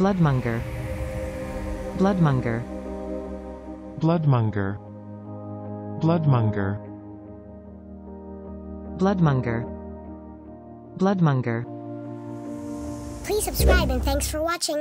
Bloodmonger. Bloodmonger. Bloodmonger. Bloodmonger. Bloodmonger. Bloodmonger. Please subscribe and thanks for watching.